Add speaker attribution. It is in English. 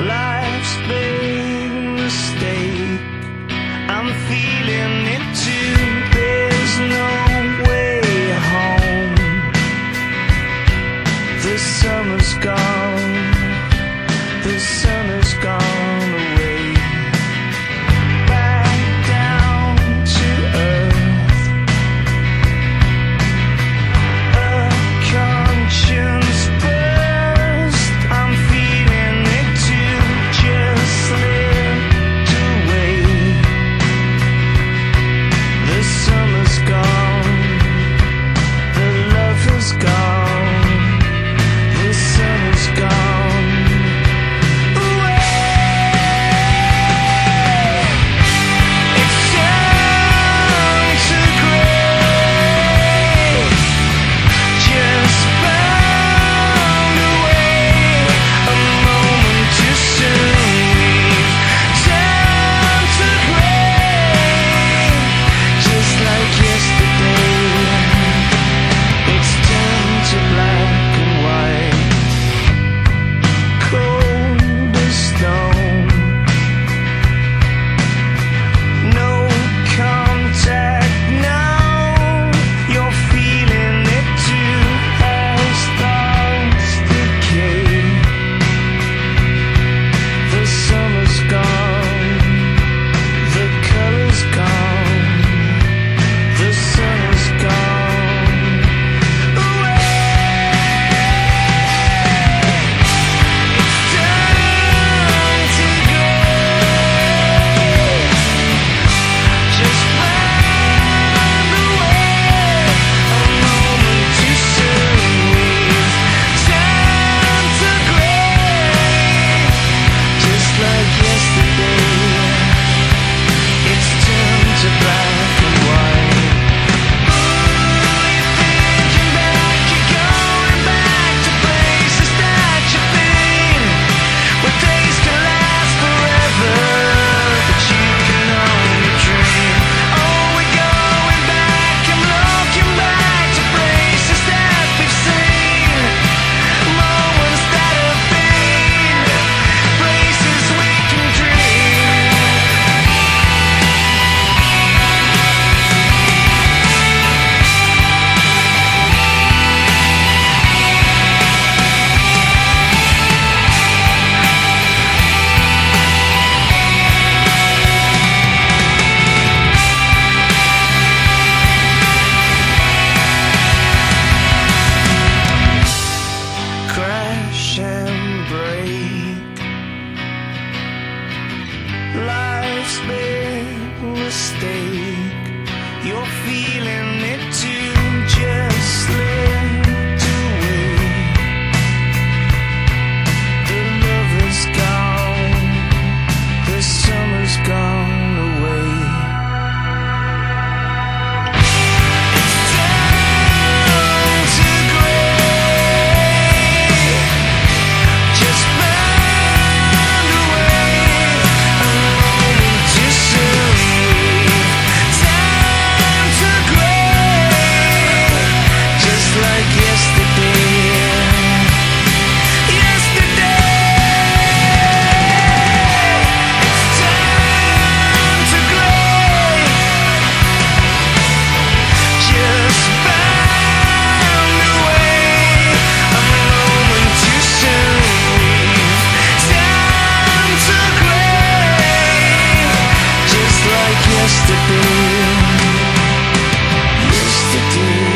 Speaker 1: Life's big like yesterday. Yesterday.